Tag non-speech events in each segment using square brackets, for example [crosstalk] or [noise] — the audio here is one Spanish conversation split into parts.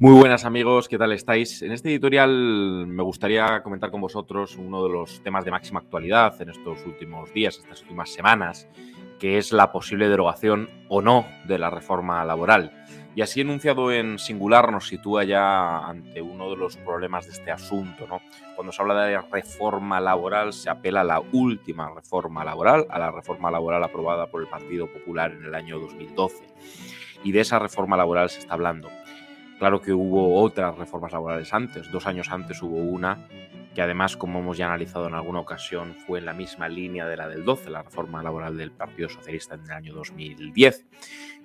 Muy buenas amigos, ¿qué tal estáis? En este editorial me gustaría comentar con vosotros uno de los temas de máxima actualidad en estos últimos días, estas últimas semanas, que es la posible derogación o no de la reforma laboral. Y así enunciado en singular nos sitúa ya ante uno de los problemas de este asunto. ¿no? Cuando se habla de reforma laboral se apela a la última reforma laboral, a la reforma laboral aprobada por el Partido Popular en el año 2012. Y de esa reforma laboral se está hablando. Claro que hubo otras reformas laborales antes, dos años antes hubo una que además, como hemos ya analizado en alguna ocasión, fue en la misma línea de la del 12, la reforma laboral del Partido Socialista en el año 2010,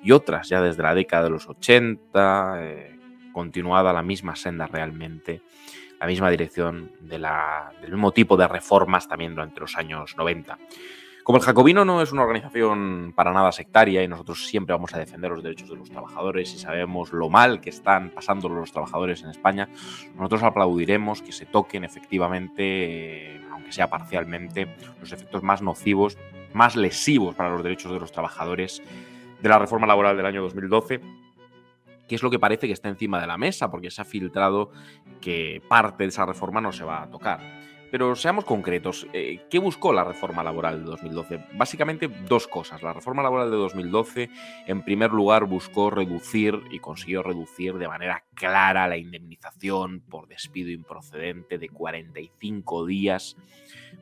y otras ya desde la década de los 80, eh, continuada la misma senda realmente, la misma dirección del mismo tipo de reformas también durante los años 90. Como el Jacobino no es una organización para nada sectaria y nosotros siempre vamos a defender los derechos de los trabajadores y sabemos lo mal que están pasando los trabajadores en España, nosotros aplaudiremos que se toquen efectivamente, aunque sea parcialmente, los efectos más nocivos, más lesivos para los derechos de los trabajadores de la reforma laboral del año 2012 que es lo que parece que está encima de la mesa, porque se ha filtrado que parte de esa reforma no se va a tocar. Pero seamos concretos, eh, ¿qué buscó la reforma laboral de 2012? Básicamente dos cosas. La reforma laboral de 2012, en primer lugar, buscó reducir y consiguió reducir de manera clara la indemnización por despido improcedente de 45 días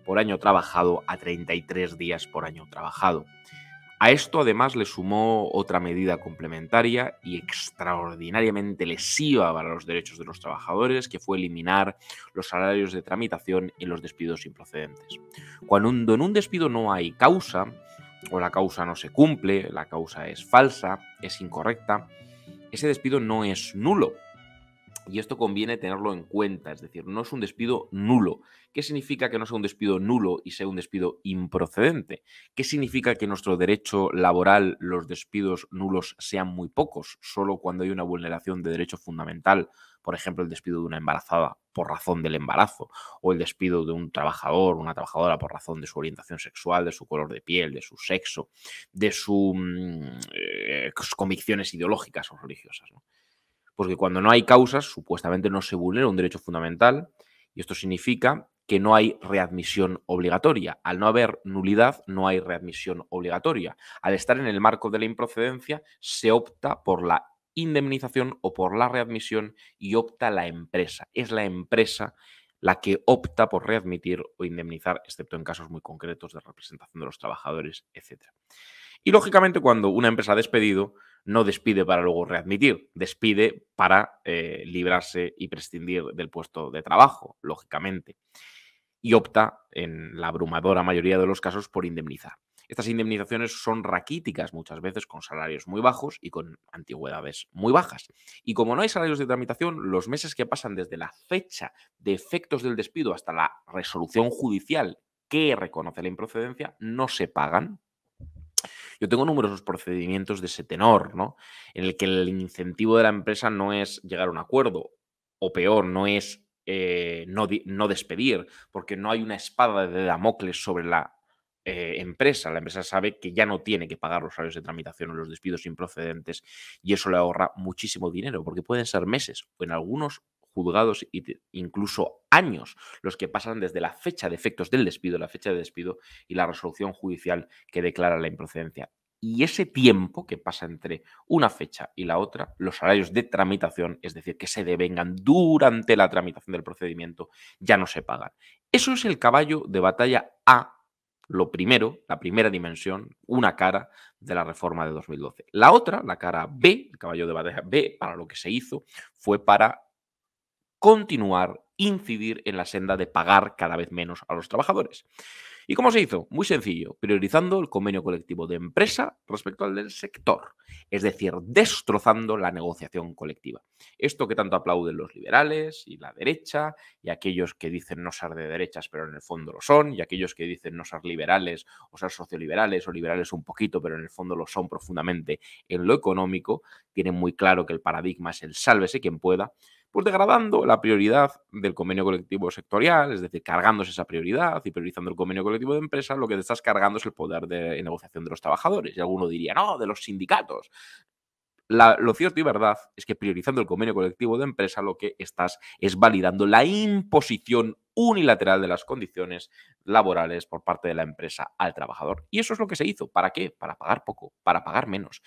por año trabajado a 33 días por año trabajado. A esto además le sumó otra medida complementaria y extraordinariamente lesiva para los derechos de los trabajadores, que fue eliminar los salarios de tramitación y los despidos improcedentes. Cuando en un despido no hay causa, o la causa no se cumple, la causa es falsa, es incorrecta, ese despido no es nulo, y esto conviene tenerlo en cuenta, es decir, no es un despido nulo. ¿Qué significa que no sea un despido nulo y sea un despido improcedente? ¿Qué significa que en nuestro derecho laboral los despidos nulos sean muy pocos, solo cuando hay una vulneración de derecho fundamental, por ejemplo, el despido de una embarazada por razón del embarazo, o el despido de un trabajador, una trabajadora por razón de su orientación sexual, de su color de piel, de su sexo, de sus mm, eh, convicciones ideológicas o religiosas? Porque cuando no hay causas, supuestamente no se vulnera un derecho fundamental, y esto significa que no hay readmisión obligatoria. Al no haber nulidad, no hay readmisión obligatoria. Al estar en el marco de la improcedencia, se opta por la indemnización o por la readmisión y opta la empresa. Es la empresa la que opta por readmitir o indemnizar, excepto en casos muy concretos de representación de los trabajadores, etc. Y lógicamente cuando una empresa ha despedido, no despide para luego readmitir, despide para eh, librarse y prescindir del puesto de trabajo, lógicamente. Y opta, en la abrumadora mayoría de los casos, por indemnizar. Estas indemnizaciones son raquíticas muchas veces con salarios muy bajos y con antigüedades muy bajas. Y como no hay salarios de tramitación, los meses que pasan desde la fecha de efectos del despido hasta la resolución judicial que reconoce la improcedencia no se pagan yo tengo numerosos procedimientos de ese tenor, ¿no? En el que el incentivo de la empresa no es llegar a un acuerdo, o peor, no es eh, no, no, despedir, porque no hay una espada de Damocles sobre la eh, empresa. La empresa sabe que ya no tiene que pagar los salarios de tramitación o los despidos improcedentes y eso le ahorra muchísimo dinero, porque pueden ser meses o en algunos juzgados incluso años los que pasan desde la fecha de efectos del despido, la fecha de despido y la resolución judicial que declara la improcedencia. Y ese tiempo que pasa entre una fecha y la otra, los salarios de tramitación, es decir, que se devengan durante la tramitación del procedimiento, ya no se pagan. Eso es el caballo de batalla A, lo primero, la primera dimensión, una cara de la reforma de 2012. La otra, la cara B, el caballo de batalla B, para lo que se hizo, fue para continuar, incidir en la senda de pagar cada vez menos a los trabajadores. ¿Y cómo se hizo? Muy sencillo, priorizando el convenio colectivo de empresa respecto al del sector, es decir, destrozando la negociación colectiva. Esto que tanto aplauden los liberales y la derecha, y aquellos que dicen no ser de derechas pero en el fondo lo son, y aquellos que dicen no ser liberales o ser socioliberales o liberales un poquito pero en el fondo lo son profundamente en lo económico, tienen muy claro que el paradigma es el sálvese quien pueda, pues degradando la prioridad del convenio colectivo sectorial, es decir, cargándose esa prioridad y priorizando el convenio colectivo de empresa, lo que te estás cargando es el poder de negociación de los trabajadores. Y alguno diría, no, de los sindicatos. lo cierto y verdad es que priorizando el convenio colectivo de empresa lo que estás es validando la imposición unilateral de las condiciones laborales por parte de la empresa al trabajador. Y eso es lo que se hizo. ¿Para qué? Para pagar poco, para pagar menos.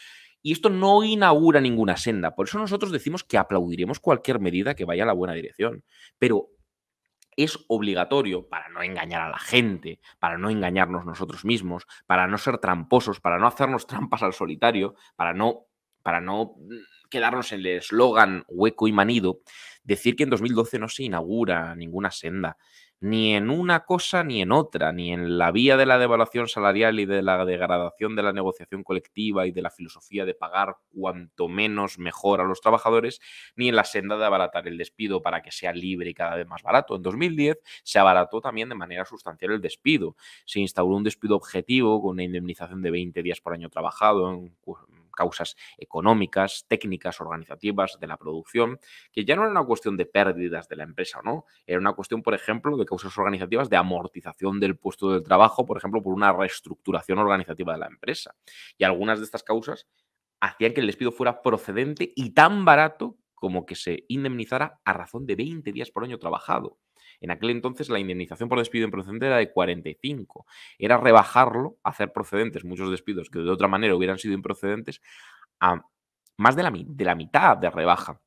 Y esto no inaugura ninguna senda. Por eso nosotros decimos que aplaudiremos cualquier medida que vaya a la buena dirección. Pero es obligatorio para no engañar a la gente, para no engañarnos nosotros mismos, para no ser tramposos, para no hacernos [laughs] trampas al solitario, para no, para no mm, quedarnos en el eslogan hueco y manido, decir que en 2012 no se inaugura ninguna senda ni en una cosa ni en otra, ni en la vía de la devaluación salarial y de la degradación de la negociación colectiva y de la filosofía de pagar cuanto menos mejor a los trabajadores, ni en la senda de abaratar el despido para que sea libre y cada vez más barato. En 2010 se abarató también de manera sustancial el despido. Se instauró un despido objetivo con una indemnización de 20 días por año trabajado en causas económicas, técnicas, organizativas de la producción, que ya no era una cuestión de pérdidas de la empresa, ¿no? Era una cuestión, por ejemplo, de causas organizativas de amortización del puesto de trabajo, por ejemplo, por una reestructuración organizativa de la empresa. Y algunas de estas causas hacían que el despido fuera procedente y tan barato como que se indemnizara a razón de 20 días por año trabajado. En aquel entonces la indemnización por despido improcedente era de 45. Era rebajarlo, hacer procedentes muchos despidos que de otra manera hubieran sido improcedentes, a más de la, de la mitad de rebaja.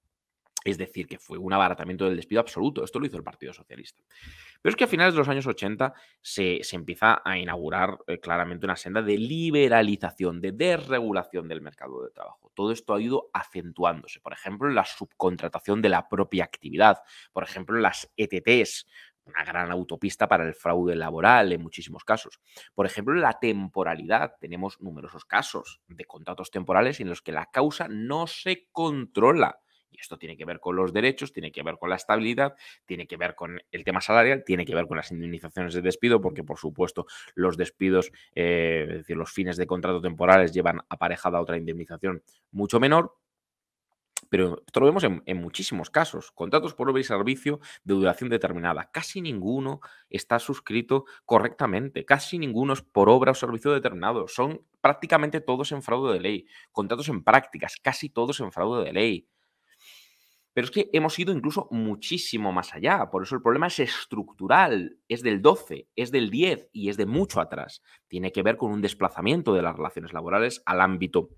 Es decir, que fue un abaratamiento del despido absoluto. Esto lo hizo el Partido Socialista. Pero es que a finales de los años 80 se, empieza a inaugurar eh, claramente una senda de liberalización, de desregulación del mercado de trabajo. Todo esto ha ido acentuándose. Por ejemplo, la subcontratación de la propia actividad. Por ejemplo, las ETTs, una gran autopista para el fraude laboral en muchísimos casos. Por ejemplo, la temporalidad. Tenemos numerosos casos de contratos temporales en los que la causa no se controla esto tiene que ver con los derechos, tiene que ver con la estabilidad, tiene que ver con el tema salarial, tiene que ver con las indemnizaciones de despido, porque por supuesto los despidos, eh, es decir, los fines de contrato temporales llevan aparejada otra indemnización mucho menor. Pero esto lo vemos en, en, muchísimos casos. Contratos por obra y servicio de duración determinada. Casi ninguno está suscrito correctamente. Casi ninguno es por obra o servicio determinado. Son prácticamente todos en fraude de ley. Contratos en prácticas, casi todos en fraude de ley. Pero es que hemos ido incluso muchísimo más allá. Por eso el problema es estructural, es del 12, es del 10 y es de mucho atrás. Tiene que ver con un desplazamiento de las relaciones laborales al ámbito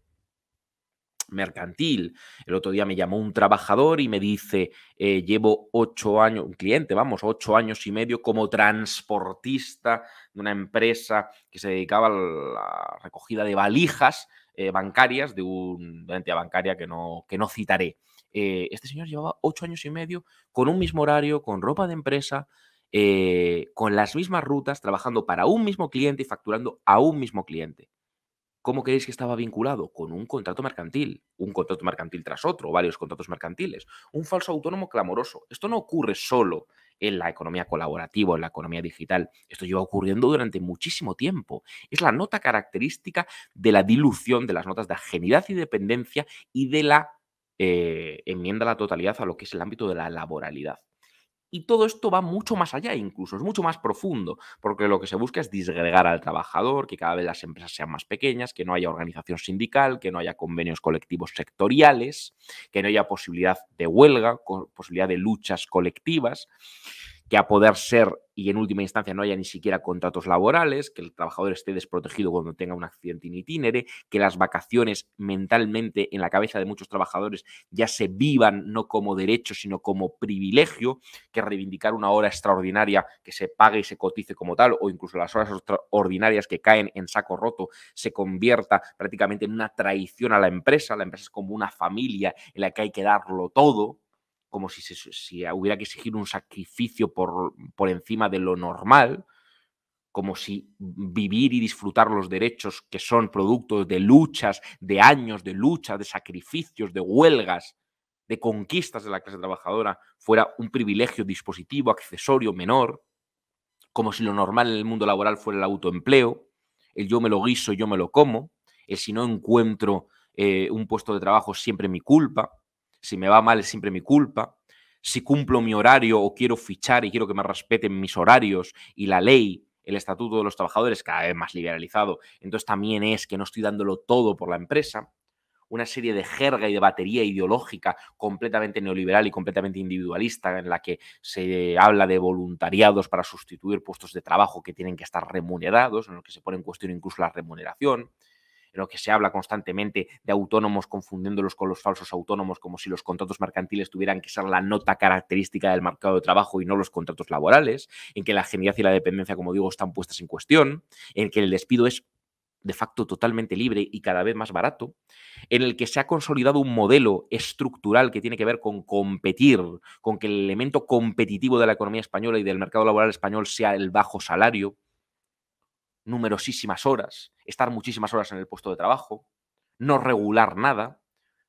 mercantil. El otro día me llamó un trabajador y me dice, eh, llevo ocho años, un cliente, vamos, ocho años y medio como transportista de una empresa que se dedicaba a la recogida de valijas eh, bancarias de, un, una entidad bancaria que no, que no citaré. Eh, este señor llevaba ocho años y medio con un mismo horario, con ropa de empresa, eh, con las mismas rutas, trabajando para un mismo cliente y facturando a un mismo cliente. ¿Cómo queréis que estaba vinculado? Con un contrato mercantil, un contrato mercantil tras otro, varios contratos mercantiles, un falso autónomo clamoroso. Esto no ocurre solo en la economía colaborativa, en la economía digital. Esto lleva ocurriendo durante muchísimo tiempo. Es la nota característica de la dilución de las notas de ajenidad y dependencia y de la eh, enmienda la totalidad a lo que es el ámbito de la laboralidad. Y todo esto va mucho más allá, incluso, es mucho más profundo, porque lo que se busca es disgregar al trabajador, que cada vez las empresas sean más pequeñas, que no haya organización sindical, que no haya convenios colectivos sectoriales, que no haya posibilidad de huelga, posibilidad de luchas colectivas que a poder ser y en última instancia no haya ni siquiera contratos laborales, que el trabajador esté desprotegido cuando tenga un accidente in itinere, que las vacaciones mentalmente en la cabeza de muchos trabajadores ya se vivan no como derecho, sino como privilegio, que reivindicar una hora extraordinaria que se pague y se cotice como tal, o incluso las horas extraordinarias que caen en saco roto, se convierta prácticamente en una traición a la empresa. La empresa es como una familia en la que hay que darlo todo como si, si hubiera que exigir un sacrificio por, por encima de lo normal, como si vivir y disfrutar los derechos que son productos de luchas, de años de lucha, de sacrificios, de huelgas, de conquistas de la clase trabajadora, fuera un privilegio dispositivo, accesorio, menor, como si lo normal en el mundo laboral fuera el autoempleo, el yo me lo guiso, yo me lo como, el si no encuentro eh, un puesto de trabajo siempre mi culpa, si me va mal es siempre mi culpa. Si cumplo mi horario o quiero fichar y quiero que me respeten mis horarios y la ley, el estatuto de los trabajadores cada vez más liberalizado, entonces también es que no estoy dándolo todo por la empresa. una serie de jerga y de batería ideológica completamente neoliberal y completamente individualista, en la que se habla de voluntariados para sustituir puestos de trabajo que tienen que estar remunerados, en los que se pone en cuestión incluso la remuneración, en lo que se habla constantemente de autónomos confundiéndolos con los falsos autónomos, como si los contratos mercantiles tuvieran que ser la nota característica del mercado de trabajo y no los contratos laborales, en que la genialidad y la dependencia, como digo, están puestas en cuestión, en que el despido es de facto totalmente libre y cada vez más barato, en el que se ha consolidado un modelo estructural que tiene que ver con competir, con que el elemento competitivo de la economía española y del mercado laboral español sea el bajo salario, numerosísimas horas, estar muchísimas horas en el puesto de trabajo, no regular nada.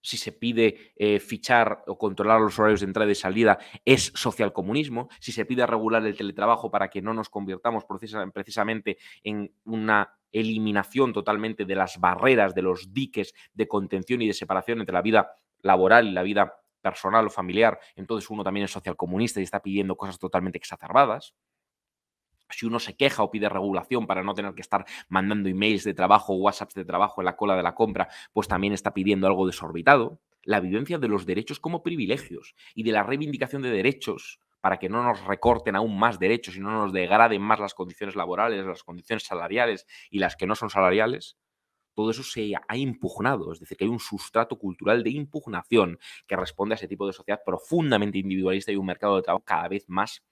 Si se pide eh, fichar o controlar los horarios de entrada y salida, es socialcomunismo. Si se pide regular el teletrabajo para que no nos convirtamos precisamente en una eliminación totalmente de las barreras, de los diques de contención y de separación entre la vida laboral y la vida personal o familiar, entonces uno también es socialcomunista y está pidiendo cosas totalmente exacerbadas si uno se queja o pide regulación para no tener que estar mandando emails de trabajo o WhatsApps de trabajo en la cola de la compra, pues también está pidiendo algo desorbitado. La vivencia de los derechos como privilegios y de la reivindicación de derechos para que no nos recorten aún más derechos y no nos degraden más las condiciones laborales, las condiciones salariales y las que no son salariales, todo eso se ha impugnado, es decir, que hay un sustrato cultural de impugnación que responde a ese tipo de sociedad profundamente individualista y un mercado de trabajo cada vez más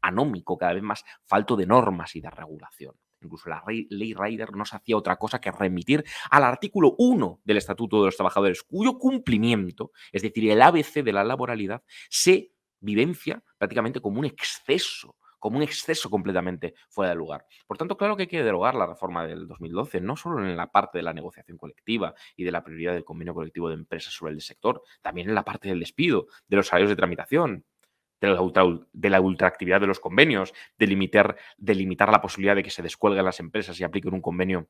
anómico, cada vez más falto de normas y de regulación. Incluso la ley Rider no se hacía otra cosa que remitir al artículo 1 del Estatuto de los Trabajadores, cuyo cumplimiento, es decir, el ABC de la laboralidad, se vivencia prácticamente como un exceso como un exceso completamente fuera de lugar. Por tanto, claro que hay que derogar la reforma del 2012, no solo en la parte de la negociación colectiva y de la prioridad del convenio colectivo de empresas sobre el sector, también en la parte del despido, de los salarios de tramitación, de la, de la ultraactividad de los convenios, de limitar, de limitar la posibilidad de que se descuelguen las empresas y apliquen un convenio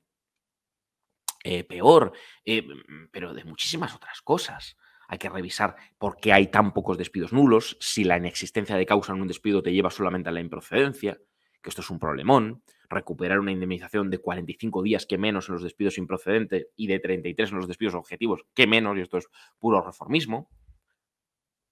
eh, peor, eh, pero de muchísimas otras cosas. Hay que revisar por qué hay tan pocos despidos nulos, si la inexistencia de causa en un despido te lleva solamente a la improcedencia, que esto es un problemón, recuperar una indemnización de 45 días que menos en los despidos improcedentes y de 33 en los despidos objetivos que menos, y esto es puro reformismo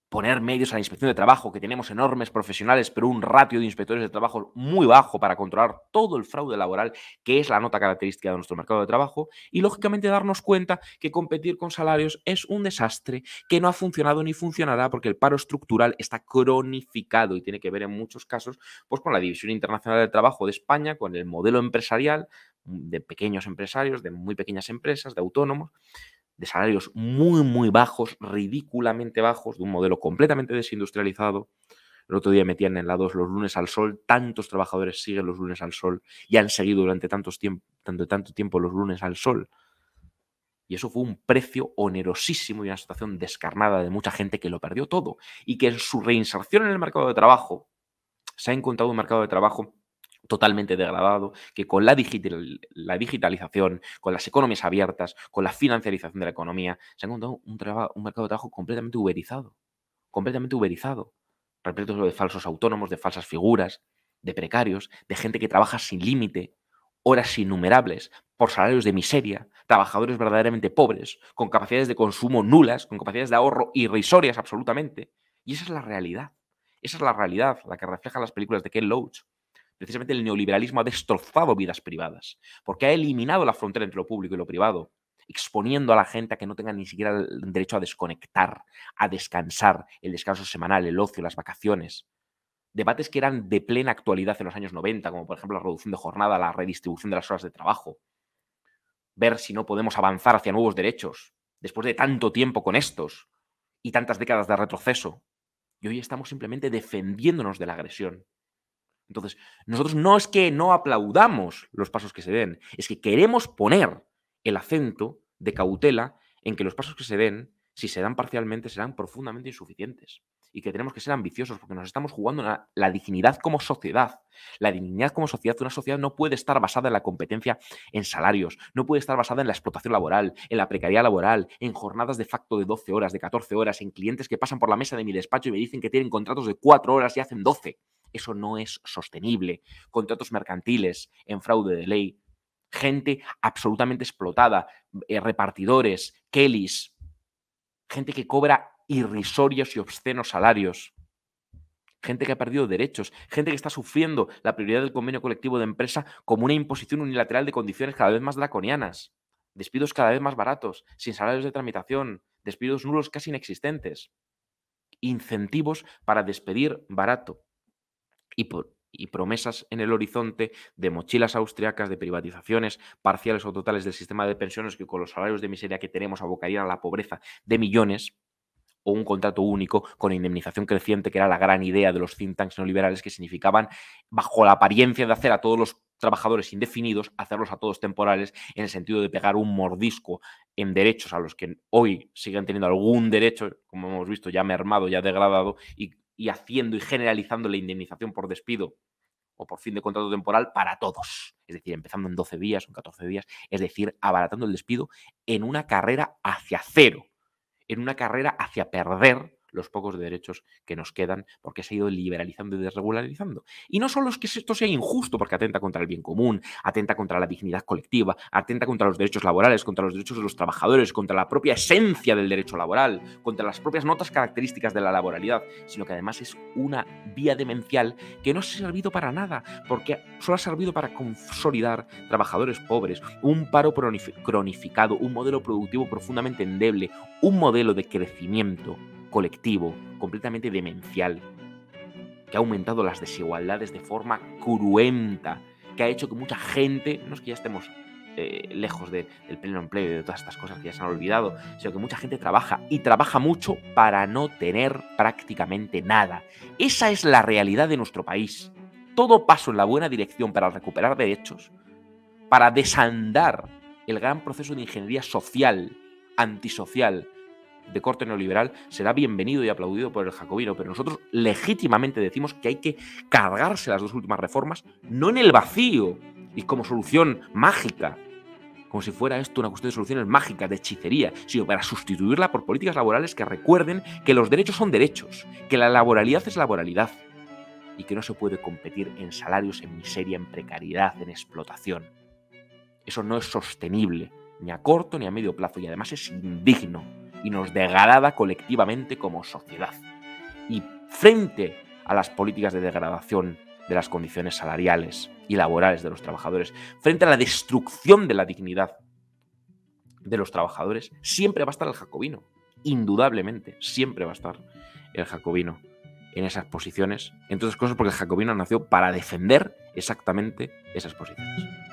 poner medios a la inspección de trabajo, que tenemos enormes profesionales, pero un ratio de inspectores de trabajo muy bajo para controlar todo el fraude laboral, que es la nota característica de nuestro mercado de trabajo, y lógicamente darnos cuenta que competir con salarios es un desastre, que no ha funcionado ni funcionará porque el paro estructural está cronificado y tiene que ver en muchos casos pues, con la División Internacional del Trabajo de España, con el modelo empresarial de pequeños empresarios, de muy pequeñas empresas, de autónomos, de salarios muy, muy bajos, ridículamente bajos, de un modelo completamente desindustrializado. El otro día metían en la 2 los lunes al sol, tantos trabajadores siguen los lunes al sol y han seguido durante tantos tiempo, tanto, tanto tiempo los lunes al sol. Y eso fue un precio onerosísimo y una situación descarnada de mucha gente que lo perdió todo y que en su reinserción en el mercado de trabajo se ha encontrado un mercado de trabajo totalmente degradado, que con la, la, digitalización, con las economías abiertas, con la financiarización de la economía, se ha encontrado un, un mercado de trabajo completamente uberizado, completamente uberizado, repleto de falsos autónomos, de falsas figuras, de precarios, de gente que trabaja sin límite, horas innumerables, por salarios de miseria, trabajadores verdaderamente pobres, con capacidades de consumo nulas, con capacidades de ahorro irrisorias absolutamente. Y esa es la realidad. Esa es la realidad, la que reflejan las películas de Ken Loach precisamente el neoliberalismo ha destrozado vidas privadas, porque ha eliminado la frontera entre lo público y lo privado, exponiendo a la gente a que no tenga ni siquiera el derecho a desconectar, a descansar, el descanso semanal, el ocio, las vacaciones. Debates que eran de plena actualidad en los años 90, como por ejemplo la reducción de jornada, la redistribución de las horas de trabajo. Ver si no podemos avanzar hacia nuevos derechos, después de tanto tiempo con estos y tantas décadas de retroceso. Y hoy estamos simplemente defendiéndonos de la agresión. Entonces, nosotros no es que no aplaudamos los pasos que se den, es que queremos poner el acento de cautela en que los pasos que se den, si se dan parcialmente, serán profundamente insuficientes. Y que tenemos que ser ambiciosos porque nos estamos jugando la, la dignidad como sociedad. La dignidad como sociedad, una sociedad no puede estar basada en la competencia en salarios, no puede estar basada en la explotación laboral, en la precariedad laboral, en jornadas de facto de 12 horas, de 14 horas, en clientes que pasan por la mesa de mi despacho y me dicen que tienen contratos de 4 horas y hacen 12. Eso no es sostenible. Contratos mercantiles en fraude de ley, gente absolutamente explotada, eh, repartidores, Kellys, gente que cobra irrisorios y obscenos salarios, gente que ha perdido derechos, gente que está sufriendo la prioridad del convenio colectivo de empresa como una imposición unilateral de condiciones cada vez más draconianas, despidos cada vez más baratos, sin salarios de tramitación, despidos nulos casi inexistentes, incentivos para despedir barato y, promesas en el horizonte de mochilas austriacas, de privatizaciones parciales o totales del sistema de pensiones que con los salarios de miseria que tenemos abocarían a la pobreza de millones o un contrato único con indemnización creciente, que era la gran idea de los think tanks neoliberales que significaban, bajo la apariencia de hacer a todos los trabajadores indefinidos, hacerlos a todos temporales, en el sentido de pegar un mordisco en derechos a los que hoy siguen teniendo algún derecho, como hemos visto, ya mermado, ya degradado, y, y haciendo y generalizando la indemnización por despido o por fin de contrato temporal para todos. Es decir, empezando en 12 días o en 14 días, es decir, abaratando el despido en una carrera hacia cero en una carrera hacia perder los pocos derechos que nos quedan porque se ha ido liberalizando y desregularizando. Y no solo es que esto sea injusto porque atenta contra el bien común, atenta contra la dignidad colectiva, atenta contra los derechos laborales, contra los derechos de los trabajadores, contra la propia esencia del derecho laboral, contra las propias notas características de la laboralidad, sino que además es una vía demencial que no ha servido para nada, porque solo ha servido para consolidar trabajadores pobres, un paro cronificado, un modelo productivo profundamente endeble, un modelo de crecimiento colectivo, completamente demencial, que ha aumentado las desigualdades de forma cruenta, que ha hecho que mucha gente, no es que ya estemos eh, lejos del pleno empleo y de todas estas cosas que ya se han olvidado, sino que mucha gente trabaja y trabaja mucho para no tener prácticamente nada. Esa es la realidad de nuestro país. Todo paso en la buena dirección para recuperar derechos, para desandar el gran proceso de ingeniería social, antisocial, de corte neoliberal será bienvenido y aplaudido por el jacobino, pero nosotros legítimamente decimos que hay que cargarse las dos últimas reformas, no en el vacío y como solución mágica, como si fuera esto una cuestión de soluciones mágicas, de hechicería, sino para sustituirla por políticas laborales que recuerden que los derechos son derechos, que la laboralidad es laboralidad y que no se puede competir en salarios, en miseria, en precariedad, en explotación. Eso no es sostenible, ni a corto ni a medio plazo, y además es indigno y nos degrada colectivamente como sociedad. Y frente a las políticas de degradación de las condiciones salariales y laborales de los trabajadores, frente a la destrucción de la dignidad de los trabajadores, siempre va a estar el jacobino. Indudablemente, siempre va a estar el jacobino en esas posiciones. Entre otras cosas porque el jacobino nació para defender exactamente esas posiciones.